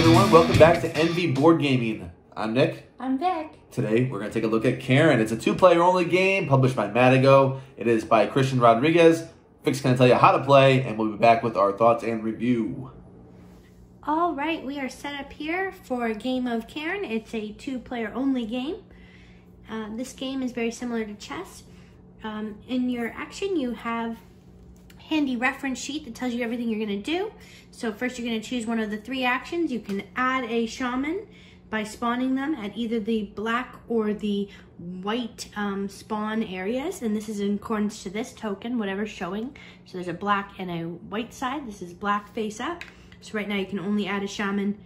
everyone, welcome back to Envy Board Gaming. I'm Nick. I'm Vik. Today we're going to take a look at Cairn. It's a two-player only game published by Matagot. It is by Christian Rodriguez. Vik's going to tell you how to play, and we'll be back with our thoughts and review. All right, we are set up here for a game of Cairn. It's a two-player only game. Uh, this game is very similar to chess. Um, in your action, you have handy reference sheet that tells you everything you're going to do. So first you're going to choose one of the three actions. You can add a shaman by spawning them at either the black or the white um, spawn areas. And this is in accordance to this token, whatever's showing. So there's a black and a white side. This is black face up. So right now you can only add a shaman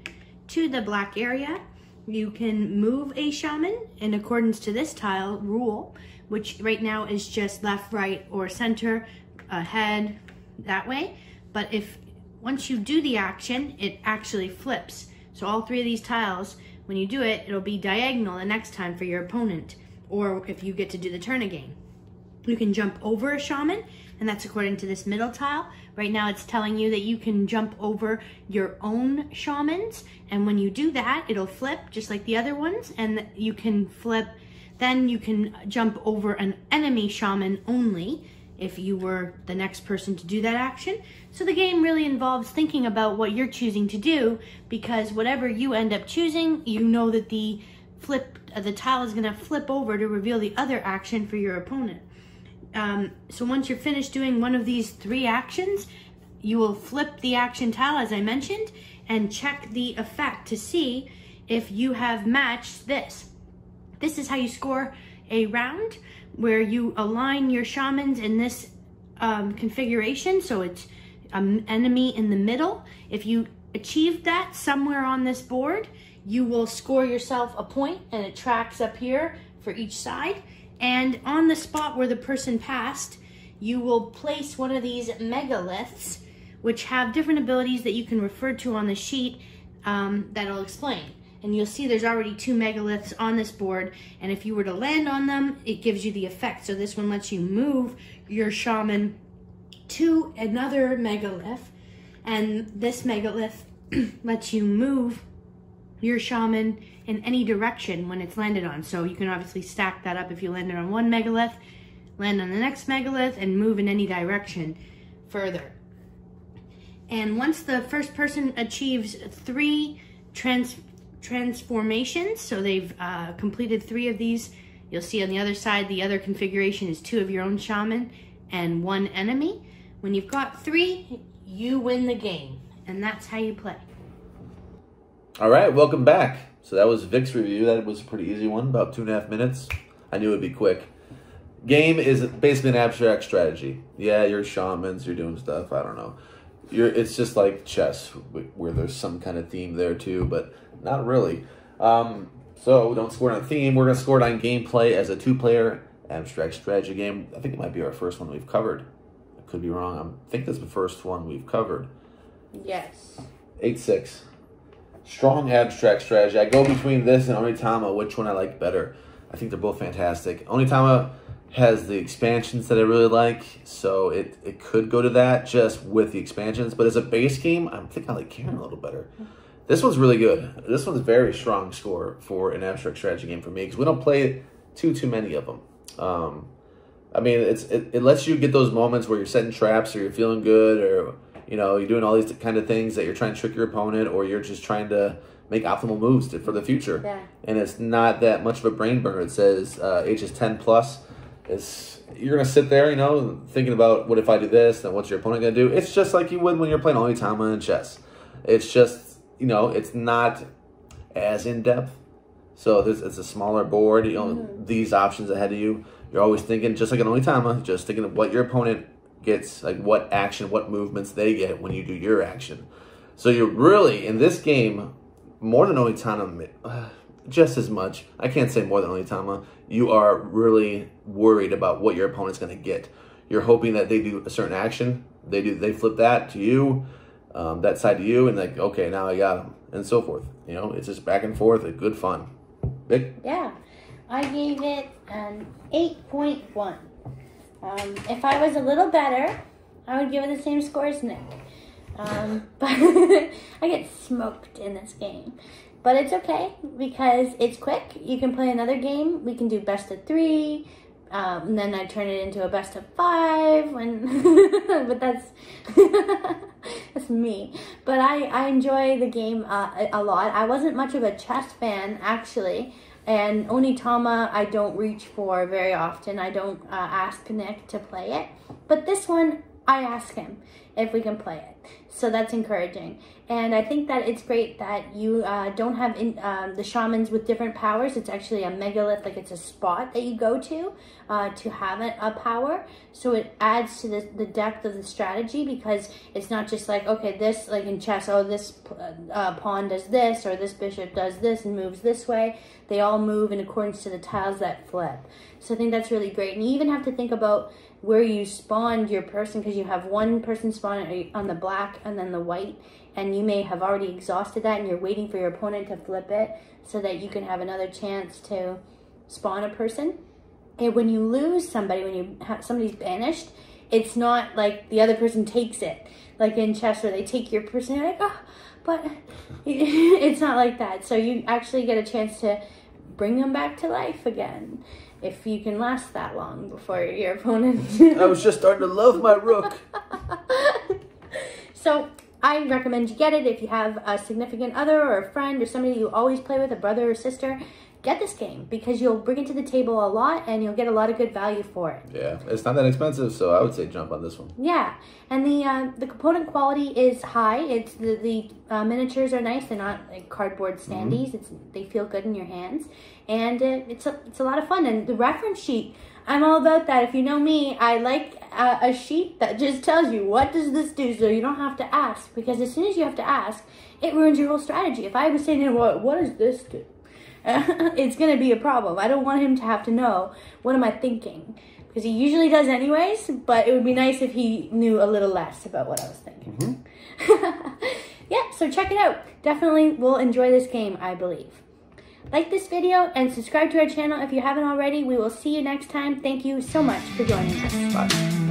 to the black area. You can move a shaman in accordance to this tile rule, which right now is just left, right, or center ahead that way. But if once you do the action, it actually flips. So all three of these tiles, when you do it, it'll be diagonal the next time for your opponent, or if you get to do the turn again. You can jump over a shaman, and that's according to this middle tile. Right now it's telling you that you can jump over your own shamans, and when you do that, it'll flip just like the other ones, and you can flip, then you can jump over an enemy shaman only, if you were the next person to do that action. So the game really involves thinking about what you're choosing to do because whatever you end up choosing, you know that the flip uh, the tile is going to flip over to reveal the other action for your opponent. Um, so once you're finished doing one of these three actions, you will flip the action tile as I mentioned and check the effect to see if you have matched this. This is how you score a round where you align your shamans in this um, configuration. So it's an enemy in the middle. If you achieve that somewhere on this board, you will score yourself a point and it tracks up here for each side. And on the spot where the person passed, you will place one of these megaliths, which have different abilities that you can refer to on the sheet um, that I'll explain and you'll see there's already two megaliths on this board and if you were to land on them it gives you the effect. So this one lets you move your shaman to another megalith and this megalith lets you move your shaman in any direction when it's landed on. So you can obviously stack that up if you landed on one megalith land on the next megalith and move in any direction further. And once the first person achieves three trans transformations. So they've uh, completed three of these. You'll see on the other side, the other configuration is two of your own shaman and one enemy. When you've got three, you win the game. And that's how you play. All right, welcome back. So that was Vik's review. That was a pretty easy one, about two and a half minutes. I knew it'd be quick. Game is basically an abstract strategy. Yeah, you're shamans, you're doing stuff, I don't know. You're, it's just like chess, where there's some kind of theme there too, but not really. Um, so don't score on theme. We're going to score it on gameplay as a two-player abstract strategy game. I think it might be our first one we've covered. I could be wrong. I think that's the first one we've covered. Yes. 8-6. Strong abstract strategy. I go between this and Onitama, which one I like better. I think they're both fantastic. Onitama has the expansions that I really like, so it, it could go to that just with the expansions. But as a base game, I think I like Cairn a little better. This one's really good. This one's a very strong score for an abstract strategy game for me because we don't play too too many of them. Um, I mean, it's it, it lets you get those moments where you're setting traps or you're feeling good or you know you're doing all these kind of things that you're trying to trick your opponent or you're just trying to make optimal moves to, for the future. Yeah. And it's not that much of a brain burner. It says uh, ages ten plus it's you're gonna sit there, you know, thinking about what if I do this, then what's your opponent gonna do? It's just like you would when you're playing Onitama and chess. It's just you know, it's not as in depth. So this it's a smaller board. You know, mm-hmm. these options ahead of you. You're always thinking just like an Onitama, just thinking of what your opponent gets, like what action, what movements they get when you do your action. So you're really in this game more than Onitama just as much. I can't say more than Onitama. You are really worried about what your opponent's going to get. You're hoping that they do a certain action. They do. They flip that to you, um, that side to you, and like, okay, now I got them, and so forth. You know, it's just back and forth. It's good fun. Vik? Yeah, I gave it an eight point one. Um, if I was a little better, I would give it the same score as Nick. Um, but I get smoked in this game. But it's okay because it's quick. You can play another game. We can do best of three. Um, and then I turn it into a best of five. When, but that's that's me. But I, I enjoy the game uh, a lot. I wasn't much of a chess fan actually. And Onitama, I don't reach for very often. I don't uh, ask Nick to play it. But this one, I ask him if we can play it. So that's encouraging. And I think that it's great that you uh, don't have in, um, the shamans with different powers. It's actually a megalith, like it's a spot that you go to uh, to have a, a, power. So it adds to the, the depth of the strategy because it's not just like, okay, this, like in chess, oh, this uh, pawn does this or this bishop does this and moves this way. They all move in accordance to the tiles that flip. So I think that's really great. And you even have to think about where you spawned your person because you have one person spawn on the black and then the white and you may have already exhausted that and you're waiting for your opponent to flip it so that you can have another chance to spawn a person. And when you lose somebody, when you have somebody's banished, it's not like the other person takes it. Like in chess where they take your person, like, oh, but it's not like that. So you actually get a chance to bring them back to life again if you can last that long before your opponent. I was just starting to love my rook. so I recommend you get it if you have a significant other or a friend or somebody you always play with, a brother or sister. Get this game because you'll bring it to the table a lot and you'll get a lot of good value for it. Yeah, it's not that expensive, so I would say jump on this one. Yeah, and the uh, the component quality is high. It's the the uh, miniatures are nice. They're not like cardboard standees. Mm-hmm. It's they feel good in your hands, and uh, it's a it's a lot of fun. And the reference sheet I'm all about that. If you know me, I like a, a, sheet that just tells you what does this do, so you don't have to ask. Because as soon as you have to ask, it ruins your whole strategy. If I was saying, "What what does this do?" it's gonna be a problem. I don't want him to have to know what am I thinking because he usually does anyways. But it would be nice if he knew a little less about what I was thinking. Mm-hmm. yeah, so check it out. Definitely will enjoy this game, I believe. Like this video and subscribe to our channel if you haven't already. We will see you next time. Thank you so much for joining us. Bye.